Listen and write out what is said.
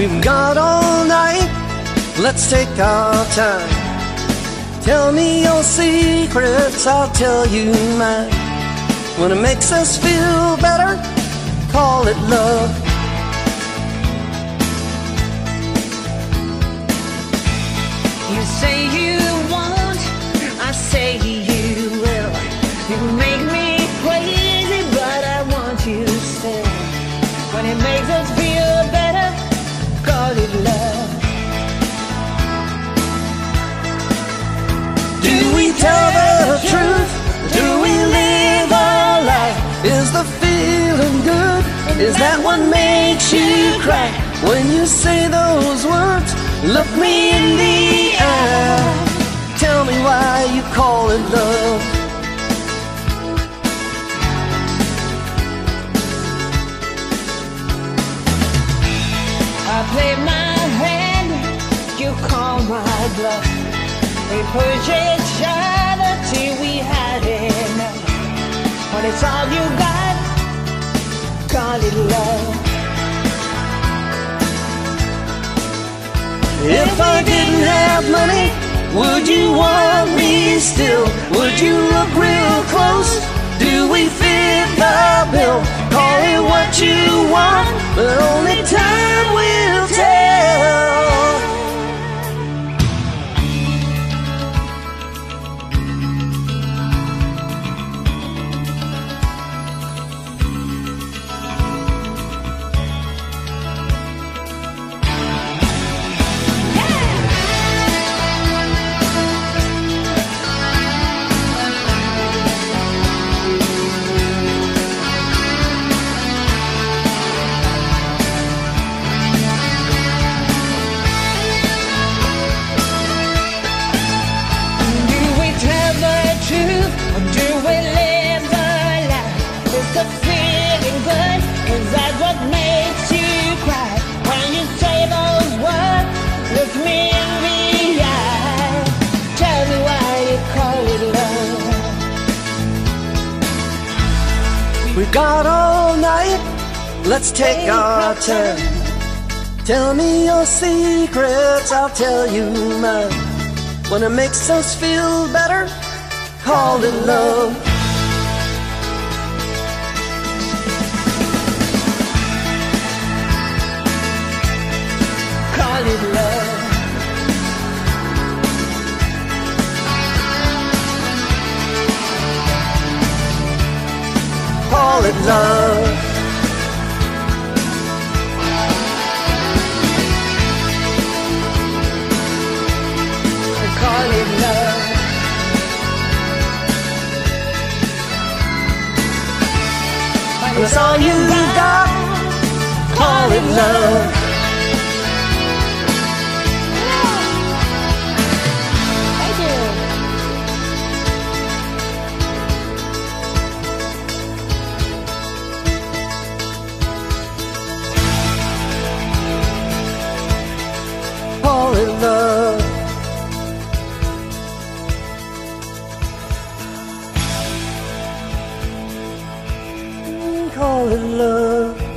We've got all night, let's take our time. Tell me your secrets, I'll tell you mine. When it makes us feel better, call it love. You say When you say those words, look me in the eye. Tell me why you call it love. I play my hand, you call my bluff. We push each other till we had enough. When it's all you got, call it love. If I didn't have money, would you want me still? Would you look real close? Do we fit the bill? Call it what you want, but only time will We got all night, let's take our turn. Tell me your secrets, I'll tell you mine. When it makes us feel better, call it love. Love. Call it love. It's all you got, call it love. It love.